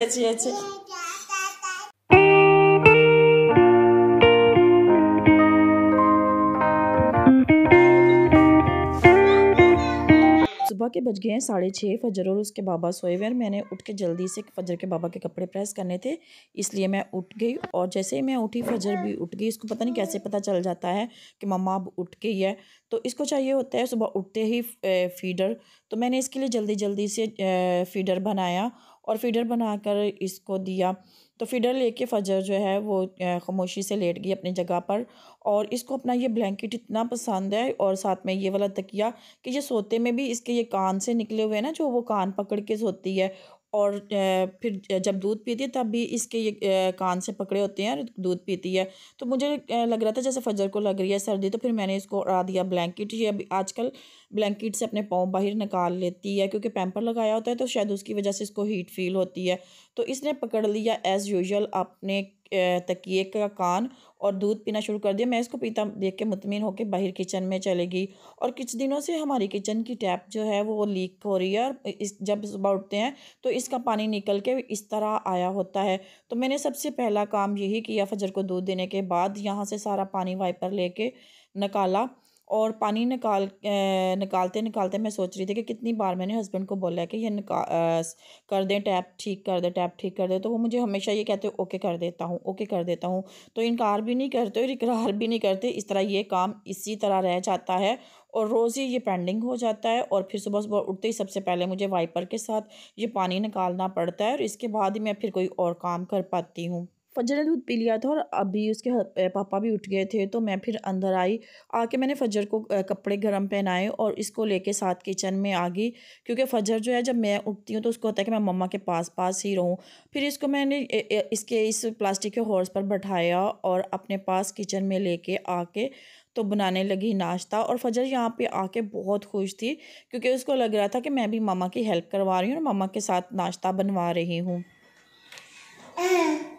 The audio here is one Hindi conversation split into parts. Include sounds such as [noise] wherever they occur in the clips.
अच्छी अच्छी सुबह के बज गए हैं साढ़े छः फजर, और उसके बाबा सोए हुए मैंने उठ के जल्दी से फजर के बाबा के कपड़े प्रेस करने थे, इसलिए मैं उठ गई। और जैसे ही मैं उठी, फजर भी उठ गई। इसको पता नहीं कैसे पता चल जाता है कि मम्मा अब उठ गई है। तो इसको चाहिए होता है सुबह उठते ही फीडर तो मैंने इसके लिए जल्दी जल्दी से फीडर बनाया। और फीडर बनाकर इसको दिया। तो फीडर लेके फजर जो है वो खामोशी से लेट गई अपनी जगह पर और इसको अपना ये ब्लैंकेट इतना पसंद है और साथ में ये वाला तकिया कि ये सोते में भी इसके ये कान से निकले हुए हैं ना, जो वो कान पकड़ के सोती है और फिर जब दूध पीती है तब भी इसके ये कान से पकड़े होते हैं दूध पीती है। तो मुझे लग रहा था जैसे फजर को लग रही है सर्दी तो फिर मैंने इसको उड़ा दिया ब्लैंकेट। ये अभी आजकल ब्लैंकेट से अपने पाँव बाहर निकाल लेती है, क्योंकि पैम्पर लगाया होता है तो शायद उसकी वजह से इसको हीट फील होती है। तो इसने पकड़ लिया एज़ यूजल अपने तकिए का कान और दूध पीना शुरू कर दिया। मैं इसको पीता देख के मुतमिन होकर बाहर किचन में चलेगी और कुछ दिनों से हमारी किचन की टैप जो है वो लीक हो रही है और इस जब सुबह उठते हैं तो इसका पानी निकल के इस तरह आया होता है। तो मैंने सबसे पहला काम यही किया, फजर को दूध देने के बाद यहाँ से सारा पानी वाइपर लेके निकाला। और पानी निकाल निकालते निकालते मैं सोच रही थी कि कितनी बार मैंने हस्बैंड को बोला है कि ये निका कर दें टैप ठीक कर दे टैप ठीक कर दे। तो वो मुझे हमेशा ये कहते, ओके कर देता हूँ, ओके कर देता हूँ। तो इनकार भी नहीं करते और इकरार भी नहीं करते। इस तरह ये काम इसी तरह रह जाता है और रोज़ ही ये पेंडिंग हो जाता है और फिर सुबह सुबह उठते ही सबसे पहले मुझे वाइपर के साथ ये पानी निकालना पड़ता है और इसके बाद ही मैं फिर कोई और काम कर पाती हूँ। फजर ने दूध पी लिया था और अभी उसके पापा भी उठ गए थे तो मैं फिर अंदर आई। आके मैंने फजर को कपड़े गर्म पहनाए और इसको लेके साथ किचन में आ गई, क्योंकि फजर जो है, जब मैं उठती हूँ तो उसको होता है कि मैं मम्मा के पास पास ही रहूँ। फिर इसको मैंने इसके इस प्लास्टिक के हॉर्स पर बैठाया और अपने पास किचन में लेके आके तो बनाने लगी नाश्ता और फजर यहाँ पे आके बहुत खुश थी, क्योंकि उसको लग रहा था कि मैं भी मम्मा की हेल्प करवा रही हूँ और मामा के साथ नाश्ता बनवा रही हूँ। [clears throat]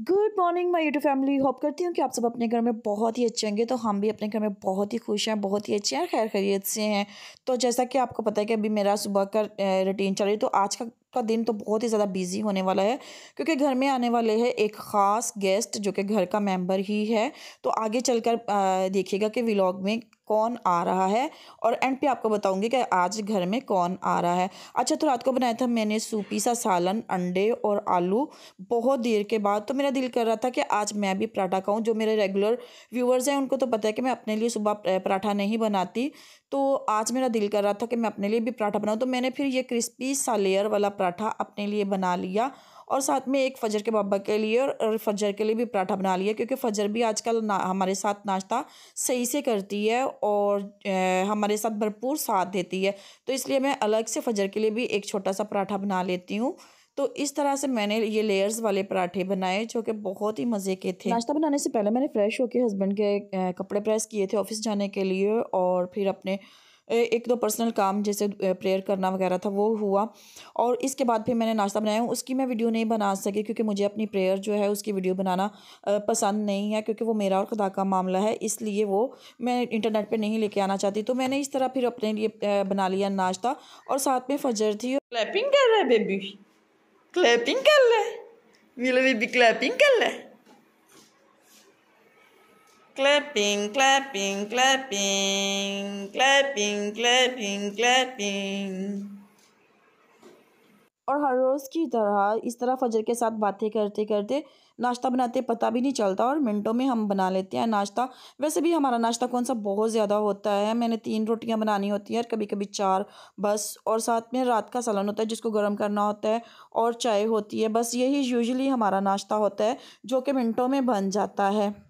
Good morning my YouTube family hope करती हूँ कि आप सब अपने घर में बहुत ही अच्छे होंगे तो हम भी अपने घर में बहुत ही खुश हैं, बहुत ही अच्छे हैं खैर खैरियत से हैं। तो जैसा कि आपको पता है कि अभी मेरा सुबह का रूटीन चल रही है तो आज का का दिन तो बहुत ही ज़्यादा बिज़ी होने वाला है, क्योंकि घर में आने वाले हैं एक ख़ास गेस्ट जो कि घर का मेंबर ही है। तो आगे चलकर देखिएगा कि व्लॉग में कौन आ रहा है? और एंड पे आपको बताऊँगी कि आज घर में कौन आ रहा है। अच्छा तो रात को बनाया था मैंने सूपी, सा सालन, अंडे और आलू बहुत देर के बाद। तो मेरा दिल कर रहा था कि आज मैं भी पराठा खाऊं। जो मेरे रेगुलर व्यूवर्स हैं, उनको तो पता है कि मैं अपने लिए सुबह पराठा नहीं बनाती। तो आज मेरा दिल कर रहा था कि मैं अपने लिए भी पराठा बनाऊँ। तो मैंने फिर ये क्रिस्पी सा लेयर वाला पराठा अपने लिए बना लिया और साथ में एक फ़जर के बाबा के लिए और फ़जर के लिए भी पराठा बना लिया, क्योंकि फ़जर भी आजकल ना, हमारे साथ नाश्ता सही से करती है और हमारे साथ भरपूर साथ देती है। तो इसलिए मैं अलग से फ़जर के लिए भी एक छोटा सा पराठा बना लेती हूँ। तो इस तरह से मैंने ये लेयर्स वाले पराठे बनाए, जो कि बहुत ही मज़े के थे। नाश्ता बनाने से पहले मैंने फ़्रेश होकर हस्बैंड के कपड़े प्रेस किए थे ऑफ़िस जाने के लिए और फिर अपने एक दो पर्सनल काम जैसे प्रेयर करना वगैरह था, वो हुआ। और इसके बाद फिर मैंने नाश्ता बनाया। उसकी मैं वीडियो नहीं बना सकी क्योंकि मुझे अपनी प्रेयर जो है, उसकी वीडियो बनाना पसंद नहीं है क्योंकि वो मेरा और खुदा का मामला है। इसलिए वो मैं इंटरनेट पर नहीं लेके आना चाहती। तो मैंने इस तरह फिर अपने लिए बना लिया नाश्ता। और साथ में फजर थी। क्लैपिंग कर रहा है बेबी क्लैपिंग कर रहा है? बेबी क्लैपिंग कर रहा है? Clapping, clapping, clapping, clapping, clapping, clapping. और हर रोज़ की तरह इस तरह फजर के साथ बातें करते करते नाश्ता बनाते पता भी नहीं चलता और मिनटों में हम बना लेते हैं नाश्ता। वैसे भी हमारा नाश्ता कौन सा बहुत ज़्यादा होता है? मैंने तीन रोटियाँ बनानी होती हैं और कभी कभी चार बस। और साथ में रात का सलन होता है जिसको गर्म करना होता है और चाय होती है। बस यही यूजुअली हमारा नाश्ता होता है जो कि मिनटों में बन जाता है।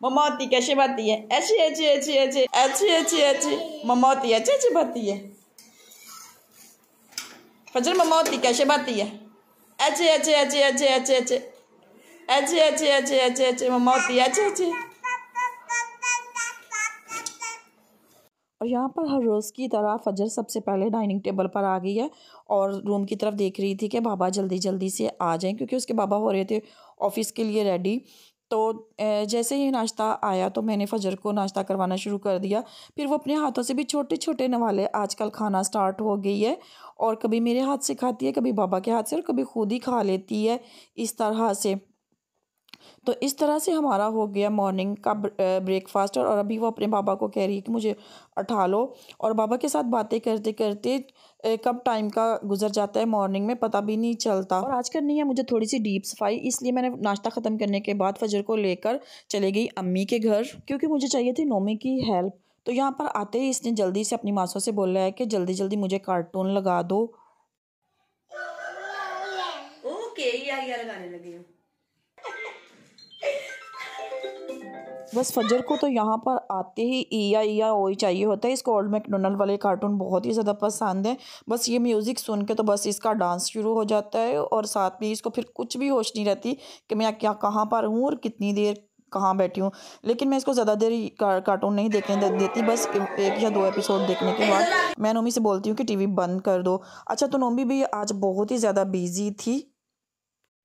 मम्मा होती कैसे बाती है ऐसी ऐसी ऐसी ऐसी ऐसी ऐसी ऐसी मम्मा होती ऐसी ऐसी बाती है फजर मम्मा होती कैसे बाती है ऐसे ऐसे ऐसे ऐसे ऐसे ऐसे ऐसे ऐसे ऐसे ऐसे ऐसे मम्मा होती ऐसे ऐसे और यहाँ पर हर रोज़ की तरह फजर सबसे पहले डाइनिंग टेबल पर आ गई है और रूम की तरफ़ देख रही थी कि बाबा जल्दी जल्दी से आ जाएँ क्योंकि उसके बाबा हो रहे थे ऑफ़िस के लिए रेडी तो जैसे ही नाश्ता आया तो मैंने फजर को नाश्ता करवाना शुरू कर दिया। फिर वो अपने हाथों से भी छोटे छोटे नवाले, आजकल खाना स्टार्ट हो गई है और कभी मेरे हाथ से खाती है, कभी बाबा के हाथ से और कभी खुद ही खा लेती है इस तरह से। तो इस तरह से हमारा हो गया मॉर्निंग का ब्रेकफास्ट और अभी वो अपने बाबा को कह रही है कि मुझे उठा लो। और बाबा के साथ बातें करते करते कब टाइम का गुजर जाता है मॉर्निंग में पता भी नहीं चलता। और आज करनी है, मुझे थोड़ी सी डीप सफ़ाई, इसलिए मैंने नाश्ता ख़त्म करने के बाद फजर को लेकर चले गई अम्मी के घर, क्योंकि मुझे चाहिए थी नोमी की हेल्प तो यहाँ पर आते ही इसने जल्दी से अपनी मासों से बोला है कि जल्दी जल्दी मुझे कार्टून लगा दो। ओके लगाने लगी हूँ। बस फजर को तो यहाँ पर आते ही ईया ईया ओ चाहिए होता है। इसको ओल्ड मैकडोनल्ड वाले कार्टून बहुत ही ज़्यादा पसंद है। बस ये म्यूज़िक सुन के तो बस इसका डांस शुरू हो जाता है और साथ में इसको फिर कुछ भी होश नहीं रहती कि मैं क्या कहाँ पर हूँ और कितनी देर कहाँ बैठी हूँ। लेकिन मैं इसको ज़्यादा देर कार्टून नहीं देखने दे, देती बस एक या दो एपिसोड देखने के बाद मैं नोमी से बोलती हूँ कि टीवी बंद कर दो। अच्छा तो नोमी भी आज बहुत ही ज़्यादा बिज़ी थी।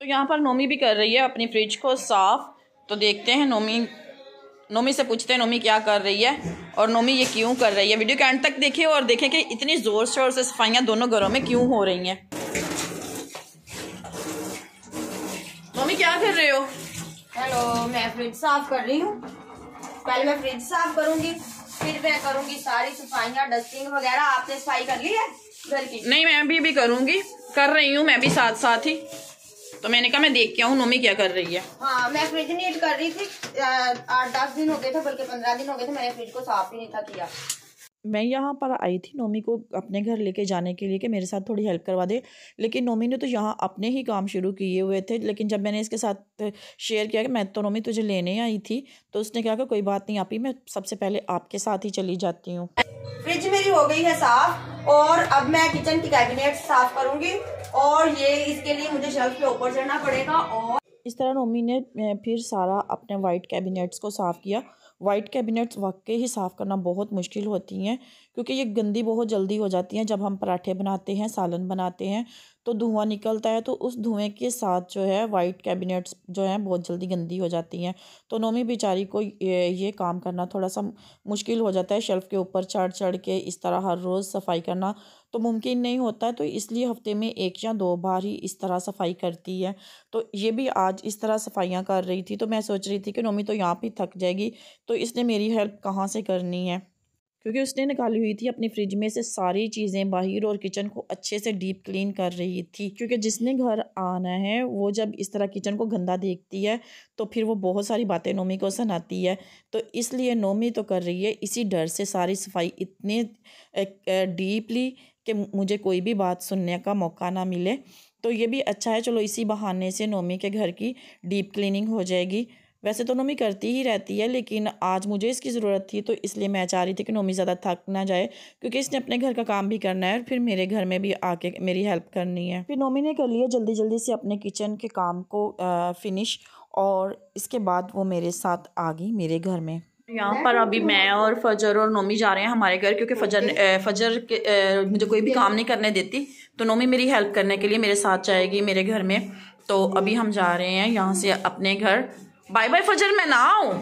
तो यहाँ पर नोमी भी कर रही है अपनी फ्रिज को साफ़। तो देखते हैं नोमी नोमी से पूछते हैं नोमी क्या कर रही है? और नोमी ये क्यों कर रही है? वीडियो के एंड तक देखिए और देखें कि इतनी ज़ोर शोर से सफाइयाँ दोनों घरों में क्यों हो रही हैं। नोमी क्या कर रहे हो? हेलो मैं फ्रिज साफ़ कर रही हूँ। पहले मैं फ्रिज साफ़ करूँगी फिर मैं करूँगी सारी सफाइयाँ डस्टिंग वगैरह। आपने सफ़ाई कर ली है घर की? नहीं मैं अभी भी करूँगी। कर रही हूँ मैं भी साथ साथ ही। तो मैंने कहा, मैं देख के आऊँ, नोमी क्या कर रही है? हाँ मैं फ्रिज नीट कर रही थी। आठ दस दिन हो गए थे, बल्कि पंद्रह दिन हो गए थे, मैंने फ्रिज को साफ़ ही नहीं था किया। मैं यहाँ पर आई थी नोमी को अपने घर लेके जाने के लिए कि मेरे साथ थोड़ी हेल्प करवा दे। लेकिन नोमी ने तो यहाँ अपने ही काम शुरू किए हुए थे। लेकिन जब मैंने इसके साथ शेयर किया कि मैं तो नोमी तुझे लेने आई थी तो उसने कहा कि कोई बात नहीं आपी मैं सबसे पहले आपके साथ ही चली जाती हूँ। फ्रिज मेरी हो गई है साफ़ और अब मैं किचन की कैबिनेट साफ़ करूँगी और ये इसके लिए मुझे शेल्फ के ऊपर चढ़ना पड़ेगा और इस तरह नोमी ने फिर सारा अपने वाइट कैबिनेट्स को साफ़ किया। वाइट कैबिनेट्स वाकई ही साफ़ करना बहुत मुश्किल होती हैं, क्योंकि ये गंदी बहुत जल्दी हो जाती हैं जब हम पराठे बनाते हैं, सालन बनाते हैं। तो धुआँ निकलता है तो उस धुएँ के साथ जो है वाइट कैबिनेट्स जो हैं बहुत जल्दी गंदी हो जाती हैं। तो नोमी बेचारी को ये, ये काम करना थोड़ा सा मुश्किल हो जाता है शेल्फ़ के ऊपर चढ़ चढ़ के इस तरह हर रोज़ सफ़ाई करना तो मुमकिन नहीं होता है तो इसलिए हफ़्ते में एक या दो बार ही इस तरह सफ़ाई करती है। तो ये भी आज इस तरह सफाइयाँ कर रही थी तो मैं सोच रही थी कि नोमी तो यहाँ पर थक जाएगी तो इसने मेरी हेल्प कहाँ से करनी है? क्योंकि उसने निकाली हुई थी अपनी फ्रिज में से सारी चीज़ें बाहर और किचन को अच्छे से डीप क्लीन कर रही थी। क्योंकि जिसने घर आना है, वो जब इस तरह किचन को गंदा देखती है तो फिर वो बहुत सारी बातें नोमी को सुनाती है। तो इसलिए नोमी तो कर रही है, इसी डर से सारी सफ़ाई इतने डीपली कि मुझे कोई भी बात सुनने का मौका ना मिले। तो ये भी अच्छा है, चलो इसी बहाने से नोमी के घर की डीप क्लीनिंग हो जाएगी। वैसे तो नोमी करती ही रहती है, लेकिन आज मुझे इसकी ज़रूरत थी तो इसलिए मैं चाह रही थी कि नोमी ज़्यादा थक ना जाए, क्योंकि इसने अपने घर का काम भी करना है और फिर मेरे घर में भी आके मेरी हेल्प करनी है। फिर नोमी ने कर लिया जल्दी जल्दी से अपने किचन के काम को फिनिश, और इसके बाद वो मेरे साथ आ गई मेरे घर में। यहाँ पर अभी मैं और फजर और नोमी जा रहे हैं हमारे घर, क्योंकि फजर फजर के मुझे कोई भी काम नहीं करने देती तो नोमी मेरी हेल्प करने के लिए मेरे साथ जाएगी मेरे घर में। तो अभी हम जा रहे हैं यहाँ से अपने घर बाय बाय फजर मैं ना आऊँ?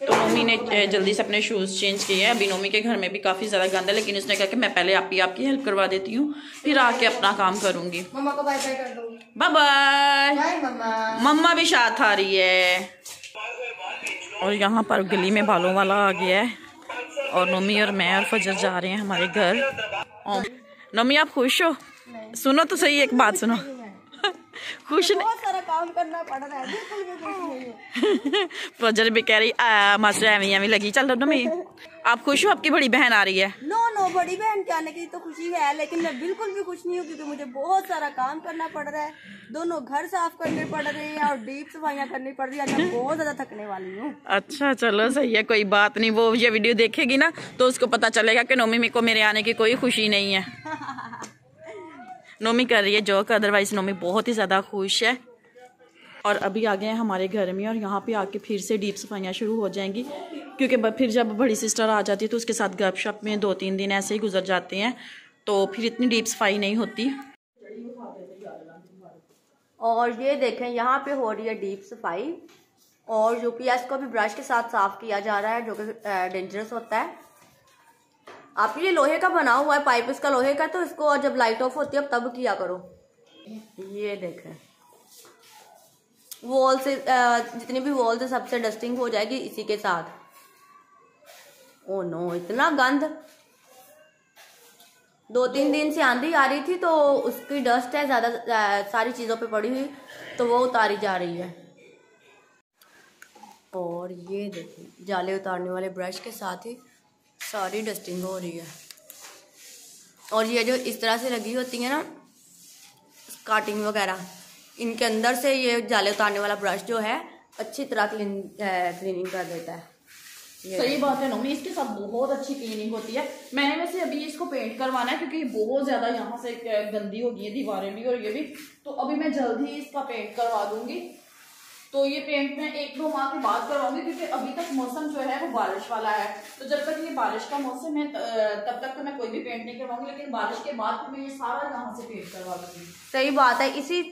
तो नोमी ने जल्दी से अपने शूज़ चेंज किए हैं। अभी नोमी के घर में भी काफ़ी ज़्यादा गंद है लेकिन उसने कहा कि मैं पहले आप ही आपकी हेल्प करवा देती हूँ फिर आके अपना काम करूँगी। बाय बाय बाय मम्मा। भी साथ आ रही है। और यहाँ पर गली में बालों वाला आ गया है और नोमी और मैं और फजर जा रहे हैं हमारे घर। नोमी आप खुश हो? सुनो तो सही एक बात सुनो। खुश बहुत सारा काम करना पड़ रहा है बिल्कुल भी खुश नहीं है। [laughs] भी कह रही मास्टर एवी एवी लगी चल मैं। [laughs] आप खुश हो? आपकी बड़ी बहन आ रही है। नो नो बड़ी बहन के आने की तो खुशी है लेकिन मैं बिल्कुल भी खुश नहीं हूँ क्योंकि मुझे बहुत सारा काम करना पड़ रहा है। दोनों घर साफ़ करने पड़ रहे हैं और डीप सफाइयाँ करनी पड़ रही है मैं बहुत ज़्यादा थकने वाली हूँ। अच्छा चलो सही है कोई बात नहीं वो ये वीडियो देखेगी ना तो उसको पता चलेगा की नोमी को मेरे आने की कोई खुशी नहीं है। [laughs] नोमी कर रही है जोक अदरवाइज़ नोमी बहुत ही ज़्यादा खुश है। और अभी आ गए हैं हमारे घर में, और यहाँ पे आके फिर से डीप सफाइयाँ शुरू हो जाएँगी। क्योंकि फिर जब बड़ी सिस्टर आ जाती है तो उसके साथ गपशप में दो तीन दिन ऐसे ही गुजर जाते हैं। तो फिर इतनी डीप सफ़ाई नहीं होती। और ये देखें, यहाँ पे हो रही है डीप सफ़ाई। और यूपीएस को भी ब्रश के साथ साफ़ किया जा रहा है, जो कि डेंजरस होता है। आपके लिए लोहे का बना हुआ है, पाइप इसका लोहे का तो इसको जब लाइट ऑफ़ होती है तब किया करो। ये देखें। वॉल से जितनी भी वॉल से सबसे डस्टिंग हो जाएगी इसी के साथ। ओ नो इतना गंद। दो तीन दिन से आंधी आ रही थी तो उसकी डस्ट है, ज़्यादा सारी चीज़ों पे पड़ी हुई तो वो उतारी जा रही है। और ये देखिए जाले उतारने वाले ब्रश के साथ ही सारी डस्टिंग हो रही है। और ये जो इस तरह से लगी होती है ना काटिंग वगैरह इनके अंदर से ये जाले उतारने वाला ब्रश जो है अच्छी तरह क्लीन क्लीनिंग कर देता है। सही बात है नोमी इसके साथ बहुत अच्छी क्लीनिंग होती है। मैंने वैसे अभी इसको पेंट करवाना है क्योंकि बहुत ज़्यादा यहाँ से गंदी हो गई है दीवारें भी और ये भी। तो अभी मैं जल्द ही इसका पेंट करवा दूँगी। तो ये पेंट मैं एक दो माह के बाद करवाऊँगी क्योंकि अभी तक मौसम जो है वो बारिश वाला है। तो जब तक ये बारिश का मौसम है तब तक तो मैं कोई भी पेंट नहीं करवाऊँगी, लेकिन बारिश के बाद तो मैं ये सारा यहाँ से पेंट करवा दूँगी सही बात है। इसी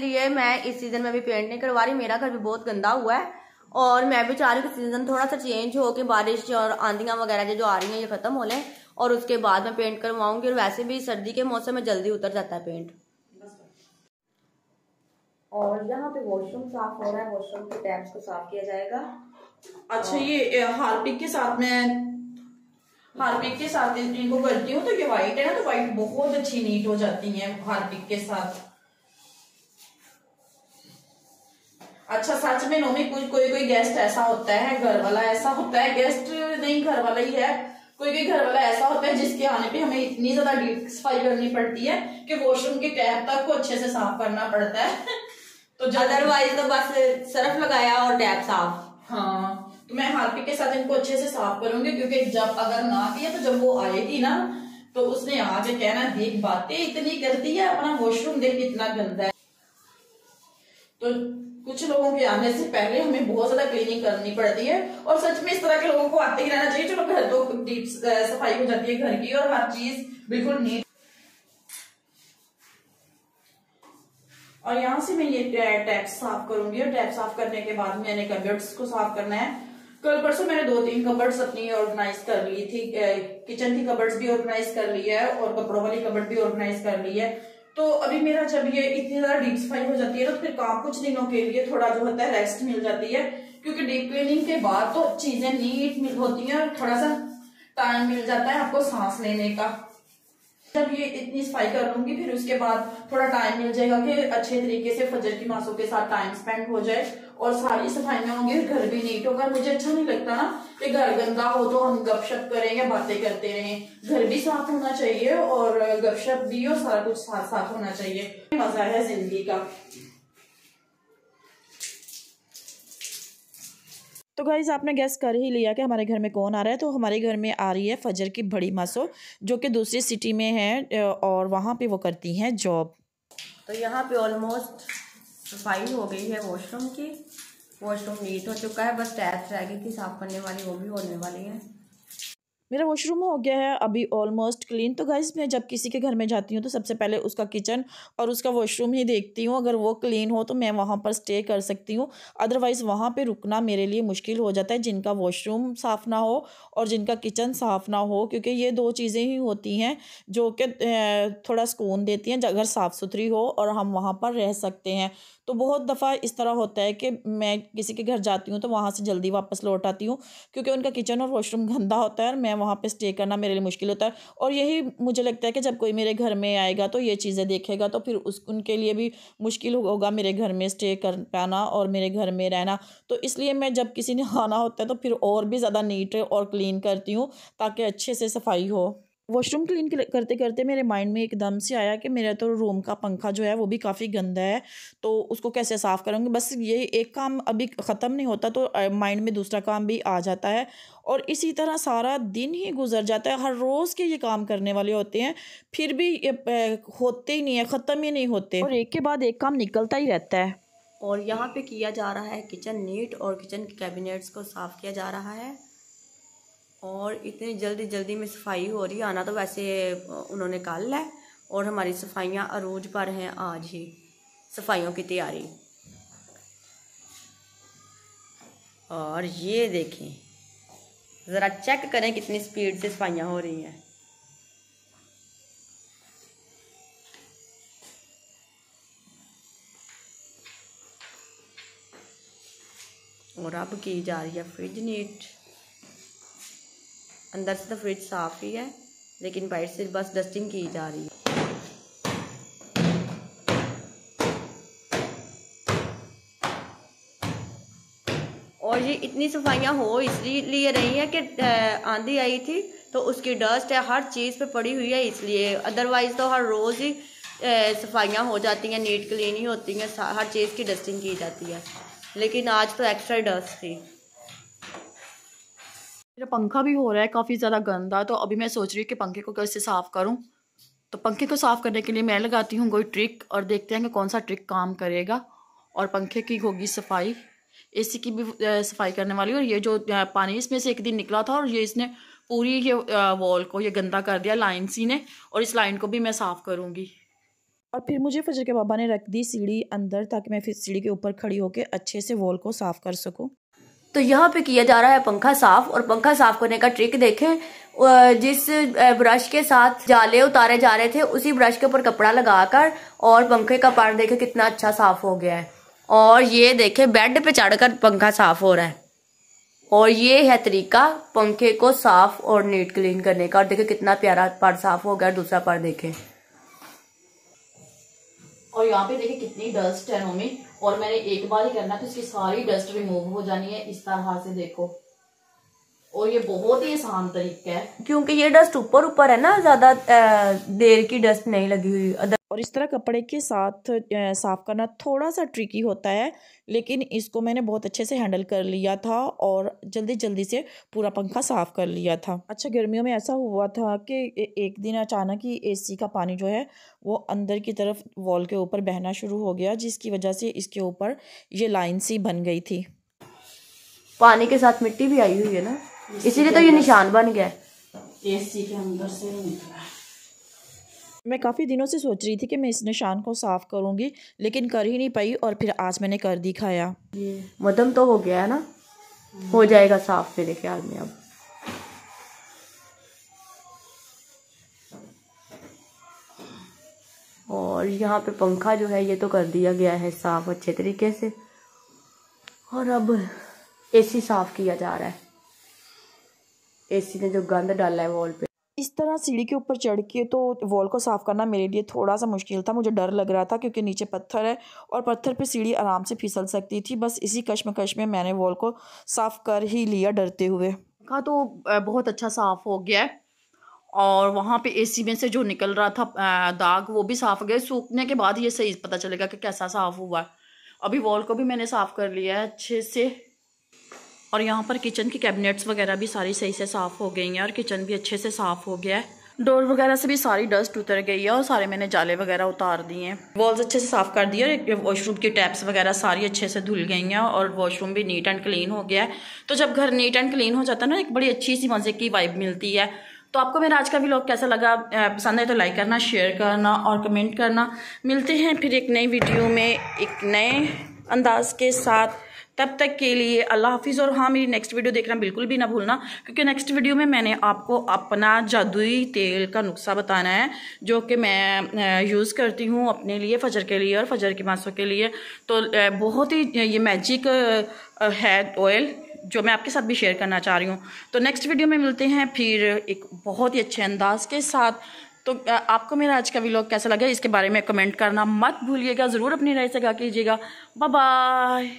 लिए मैं इस सीज़न में भी पेंट नहीं करवा रही। मेरा घर भी बहुत गंदा हुआ है, और मैं भी चाह रही हूँ सीज़न थोड़ा सा चेंज हो, के बारिश और आंधियाँ वगैरह जो आ रही हैं, ये खत्म हो लें, और उसके बाद मैं पेंट करवाऊँगी, और वैसे भी सर्दी के मौसम में जल्दी उतर जाता है पेंट और यहाँ पे वॉशरूम साफ़ हो रहा है वॉशरूम के टैप्स को साफ़ किया जाएगा। अच्छा ये हार्पिक के साथ में हार्पिक के साथ इनको करती हूँ तो ये व्हाइट है ना तो व्हाइट बहुत अच्छी नीट हो जाती है हार्पिक के साथ। अच्छा सच में नोमी कोई कोई कोई गेस्ट ऐसा होता है घर वाला ऐसा होता है? गेस्ट नहीं घर वाला ही है। कोई कोई घर वाला ऐसा होता है जिसके आने पे हमें इतनी ज़्यादा डीप सफ़ाई करनी पड़ती है कि वॉशरूम के टैप तक को अच्छे से साफ़ करना पड़ता है। तो अदरवाइज़ तो बस सरफ लगाया और टैप साफ़। हाँ तो मैं हार्पिक के साथ इनको अच्छे से साफ़ करूँगी क्योंकि जब अगर ना किया तो जब वो आएगी ना तो उसने आज कहना देख बातें इतनी करती है अपना वॉशरूम देख कितना गंदा है। तो कुछ लोगों के आने से पहले हमें बहुत ज़्यादा क्लीनिंग करनी पड़ती है और सच में इस तरह के लोगों को आते ही रहना चाहिए चलो घर तो डीप सफ़ाई हो जाती है घर की और हर चीज़ बिल्कुल नीट और यहाँ से मैं ये टैप साफ़ करूँगी और टैप साफ़ करने के बाद मैंने कबर्ड्स को साफ़ करना है। कल परसों मैंने दो तीन कबर्ड्स अपनी ऑर्गेनाइज कर ली थी किचन की कबर्ड्स भी ऑर्गेनाइज कर ली है और कपड़ों वाली कबर्ड भी ऑर्गेनाइज कर ली है। तो अभी मेरा जब ये इतनी ज़्यादा डीप सफ़ाई हो जाती है तो फिर काम कुछ दिनों के लिए थोड़ा जो होता है रेस्ट मिल जाती है। क्योंकि डीप क्लीनिंग के बाद तो चीज़ें नीट होती हैं और थोड़ा सा टाइम मिल जाता है आपको सांस लेने का। जब ये इतनी सफ़ाई कर लूँगी, फिर उसके बाद थोड़ा टाइम मिल जाएगा कि अच्छे तरीके से फजर की मासों के साथ टाइम स्पेंड हो जाए और सारी सफाइया होंगी घर भी नीट होगा। मुझे अच्छा नहीं लगता ना कि घर गंदा हो तो हम गपशप करें या बातें करते रहें। घर भी साफ़ होना चाहिए और गपशप भी और सारा कुछ साथ साथ होना चाहिए। मज़ा है ज़िंदगी का। तो गाइज़ आपने गैस कर ही लिया कि हमारे घर में कौन आ रहा है। तो हमारे घर में आ रही है फजर की बड़ी मासो, जो कि दूसरी सिटी में है और वहाँ पे वो करती हैं जॉब तो यहाँ पे ऑलमोस्ट सफ़ाई हो गई है वॉशरूम की। वॉशरूम नीट हो चुका है, बस टैप रह गई थी, साफ़ करने वाली, वो भी होने वाली है। मेरा वॉशरूम हो गया है, अभी ऑलमोस्ट क्लीन तो गाइज़ मैं जब किसी के घर में जाती हूँ तो सबसे पहले उसका किचन और उसका वॉशरूम ही देखती हूँ। अगर वो क्लीन हो तो मैं वहाँ पर स्टे कर सकती हूँ। अदरवाइज़ वहाँ पे रुकना मेरे लिए मुश्किल हो जाता है, जिनका वॉशरूम साफ़ ना हो और जिनका किचन साफ़ ना हो, क्योंकि ये दो चीज़ें ही होती हैं जो कि थोड़ा सुकून देती हैं अगर साफ़ सुथरी हो और हम वहाँ पर रह सकते हैं। तो बहुत दफ़ा इस तरह होता है कि मैं किसी के घर जाती हूँ तो वहाँ से जल्दी वापस लौट आती हूँ, क्योंकि उनका किचन और वॉशरूम गंदा होता है और मैं वहाँ पे स्टे करना मेरे लिए मुश्किल होता है। और यही मुझे लगता है कि जब कोई मेरे घर में आएगा तो ये चीज़ें देखेगा तो फिर उस, उनके लिए भी मुश्किल होगा मेरे घर में स्टे कर पाना और मेरे घर में रहना। तो इसलिए मैं जब किसी ने [laughs] आना होता है तो फिर और भी ज़्यादा नीट और क्लीन करती हूँ, ताकि अच्छे से सफ़ाई हो। वॉशरूम क्लीन करते करते मेरे माइंड में एकदम से आया कि मेरा तो रूम का पंखा जो है वो भी काफ़ी गंदा है तो उसको कैसे साफ़ करूँगी? बस ये एक काम अभी ख़त्म नहीं होता तो माइंड में दूसरा काम भी आ जाता है और इसी तरह सारा दिन ही गुजर जाता है। हर रोज़ के ये काम करने वाले होते हैं फिर भी ये होते ही नहीं है ख़त्म ही नहीं होते। और एक के बाद एक काम निकलता ही रहता है। और यहाँ पे किया जा रहा है किचन नीट और किचन के कैबिनेट्स को साफ़ किया जा रहा है। और इतनी जल्दी जल्दी में सफ़ाई हो रही आना तो वैसे उन्होंने कल है और हमारी सफाइयाँ अरूज पर हैं आज ही, सफाइयों की तैयारी। और ये देखें, ज़रा चेक करें कितनी स्पीड से सफाइयाँ हो रही हैं। और अब की जा रही है फ्रिज नीट अंदर से तो फ्रिज साफ़ ही है, लेकिन बाहर से बस डस्टिंग की जा रही है। और ये इतनी सफाइयाँ हो इसलिए रही है कि आंधी आई थी तो उसकी डस्ट है, हर चीज़ पे पड़ी हुई है इसलिए। अदरवाइज़ तो हर रोज़ ही सफाइयाँ हो जाती हैं नीट क्लीन ही होती हैं हर चीज़ की डस्टिंग की जाती है। लेकिन आज तो एक्स्ट्रा डस्ट थी। मेरा पंखा भी हो रहा है काफ़ी ज़्यादा गंदा तो अभी मैं सोच रही हूँ कि पंखे को कैसे साफ़ करूँ। तो पंखे को साफ़ करने के लिए मैं लगाती हूँ कोई ट्रिक और देखते हैं कि कौन सा ट्रिक काम करेगा। और पंखे की होगी सफ़ाई। एसी की भी सफ़ाई करने वाली और ये जो पानी इसमें से एक दिन निकला था और ये इसने पूरी ये वॉल को ये गंदा कर दिया लाइन सी ने और इस लाइन को भी मैं साफ़ करूँगी। और फिर मुझे फजर के बाबा ने रख दी सीढ़ी अंदर ताकि मैं फिर सीढ़ी के ऊपर खड़ी होकर अच्छे से वॉल को साफ़ कर सकूँ। तो यहाँ पे किया जा रहा है पंखा साफ़, और पंखा साफ़ करने का ट्रिक देखें जिस ब्रश के साथ जाले उतारे जा रहे थे, उसी ब्रश के ऊपर कपड़ा लगाकर और पंखे का पार देखे कितना अच्छा साफ़ हो गया है। और ये देखे बेड पे चढ़कर पंखा साफ़ हो रहा है। और ये है तरीका, पंखे को साफ़ और नीट क्लीन करने का, और देखे कितना प्यारा पर साफ़ हो गया दूसरा पर देखे। और यहाँ पे देखिए कितनी डस्ट है और मैंने एक बार ही करना तो इसकी सारी डस्ट रिमूव हो जानी है। इस तरह से देखो। और ये बहुत ही आसान तरीका है। क्योंकि ये डस्ट ऊपर ऊपर है ना ज़्यादा देर की डस्ट नहीं लगी हुई। और इस तरह कपड़े के साथ साफ़ करना थोड़ा सा ट्रिकी होता है लेकिन इसको मैंने बहुत अच्छे से हैंडल कर लिया था और जल्दी जल्दी से पूरा पंखा साफ़ कर लिया था। अच्छा गर्मियों में ऐसा हुआ था कि एक दिन अचानक ही एसी का पानी जो है वो अंदर की तरफ़ वॉल के ऊपर बहना शुरू हो गया जिसकी वजह से इसके ऊपर ये लाइन सी बन गई थी। पानी के साथ मिट्टी भी आई हुई है ना? इसीलिए तो ये निशान बन गया। एसी के अंदर से निकला मैं काफ़ी दिनों से सोच रही थी कि मैं इस निशान को साफ़ करूँगी लेकिन कर ही नहीं पाई और फिर आज मैंने कर दिखाया। मदम तो हो गया है ना? हो जाएगा साफ़ मेरे ख्याल में अब। और यहाँ पे पंखा जो है ये तो कर दिया गया है साफ़ अच्छे तरीके से। और अब एसी साफ़ किया जा रहा है। एसी ने जो गंद डाला है वॉल पे। इस तरह सीढ़ी के ऊपर चढ़ के तो वॉल को साफ़ करना मेरे लिए थोड़ा सा मुश्किल था मुझे डर लग रहा था क्योंकि नीचे पत्थर है और पत्थर पे सीढ़ी आराम से फिसल सकती थी बस इसी कश्मकश में मैंने वॉल को साफ़ कर ही लिया डरते हुए। का तो बहुत अच्छा साफ़ हो गया है। और वहाँ पे एसी में से जो निकल रहा था दाग वो भी साफ़ हो गया। सूखने के बाद ये सही पता चलेगा कि कैसा साफ़ हुआ। अभी वॉल को भी मैंने साफ़ कर लिया है अच्छे से। और यहाँ पर किचन की कैबिनेट्स वगैरह भी सारी सही से साफ़ हो गई हैं और किचन भी अच्छे से साफ़ हो गया है। डोर वगैरह से भी सारी डस्ट उतर गई है और सारे मैंने जाले वगैरह उतार दिए हैं। वॉल्स अच्छे से साफ़ कर दिए और वॉशरूम की टैप्स वगैरह सारी अच्छे से धुल गई हैं और वॉशरूम भी नीट एंड क्लीन हो गया है। तो जब घर नीट एंड क्लीन हो जाता है ना, एक बड़ी अच्छी सी मज़े की वाइब मिलती है। तो आपको मेरा आज का व्लॉग कैसा लगा पसंद है तो लाइक करना शेयर करना और कमेंट करना। मिलते हैं फिर एक नई वीडियो में, एक नए अंदाज के साथ। तब तक के लिए अल्लाह हाफिज़। और हाँ मेरी नेक्स्ट वीडियो देखना बिल्कुल भी ना भूलना, क्योंकि नेक्स्ट वीडियो में मैंने आपको अपना जादुई तेल का नुस्खा बताना है, जो कि मैं यूज़ करती हूँ अपने लिए, फजर के लिए और फजर के मासों के लिए। तो बहुत ही ये मैजिक है ऑयल जो मैं आपके साथ भी शेयर करना चाह रही हूँ। तो नेक्स्ट वीडियो में मिलते हैं फिर एक बहुत ही अच्छे अंदाज के साथ। तो आपको मेरा आज का व्लॉग कैसा लगा, इसके बारे में कमेंट करना मत भूलिएगा, ज़रूर अपनी राय से गा कीजिएगा। बाय